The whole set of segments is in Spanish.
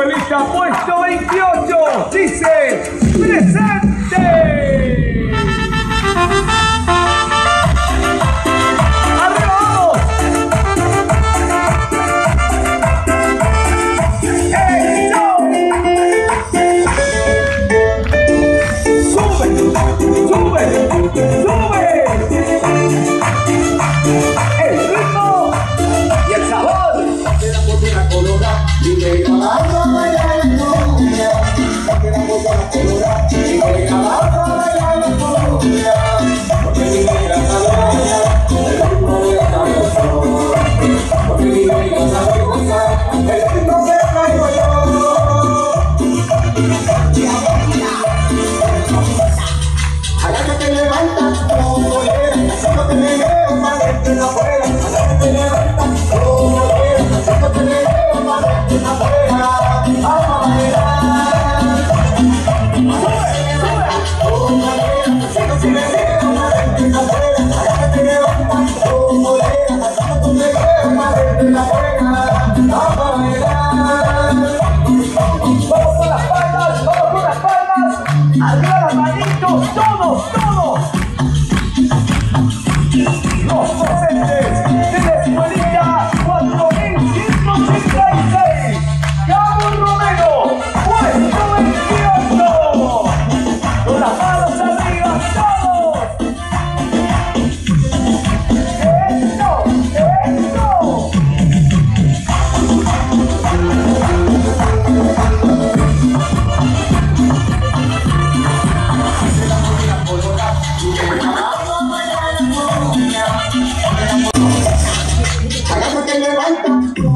Escuelita puesto 28 dice presente. Arriba las manitos, todos, todos. Los docentes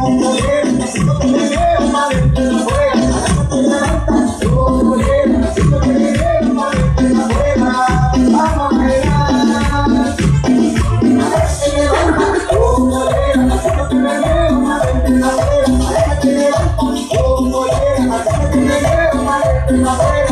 levanta, como